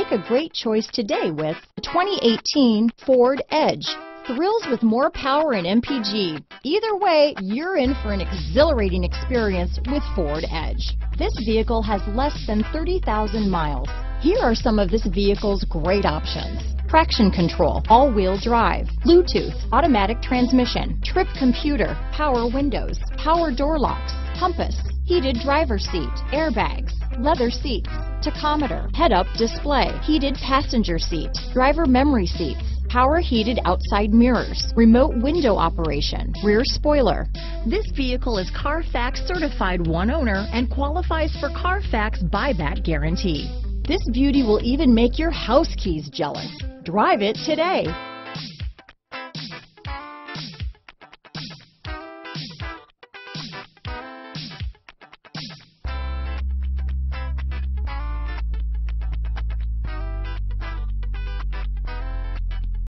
Make a great choice today with the 2018 Ford Edge. Thrills with more power and MPG. Either way, you're in for an exhilarating experience with Ford Edge. This vehicle has less than 30,000 miles. Here are some of this vehicle's great options. Traction control, all-wheel drive, Bluetooth, automatic transmission, trip computer, power windows, power door locks, compass, heated driver seat, airbags, leather seats, tachometer, head-up display, heated passenger seat, driver memory seats, power heated outside mirrors, remote window operation, rear spoiler. This vehicle is Carfax certified one owner and qualifies for Carfax buyback guarantee. This beauty will even make your house keys jealous. Drive it today.